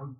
um,